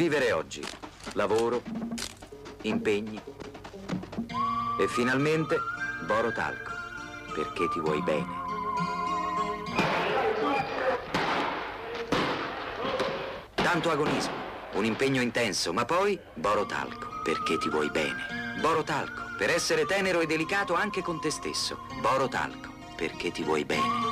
Vivere oggi, lavoro, impegni e finalmente Boro Talco, perché ti vuoi bene. Tanto agonismo, un impegno intenso, ma poi Boro Talco, perché ti vuoi bene. Boro Talco, per essere tenero e delicato anche con te stesso. Boro Talco, perché ti vuoi bene.